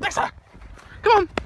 Alexa, come on.